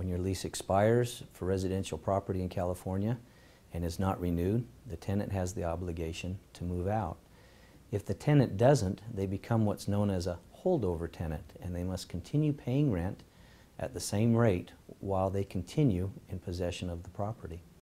When your lease expires for residential property in California and is not renewed, the tenant has the obligation to move out. If the tenant doesn't, they become what's known as a holdover tenant, and they must continue paying rent at the same rate while they continue in possession of the property.